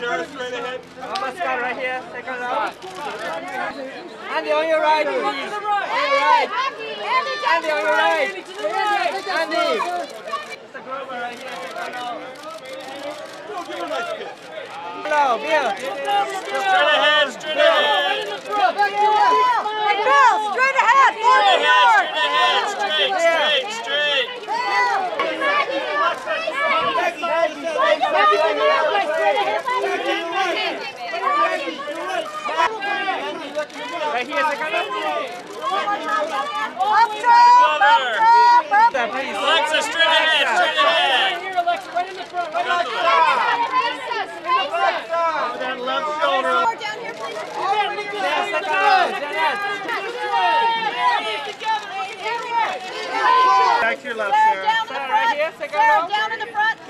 Sarah, straight ahead. Right. Andy on your right, please. Your right. Andy on your right. Andy. Hello, Bill. Straight ahead, straight ahead. Bill, straight ahead, Straight forward, ahead, forward. straight ahead. Straight, straight, straight. Right here, second row. Up top, up top, up Sir, please. Alexa, straight ahead, straight ahead. Here, Alexa, right in the front. Right Got the left. that left shoulder. Yeah, second row. Janet. Back to your left, Sarah. Down in the front. right here, second Sarah, down in the front.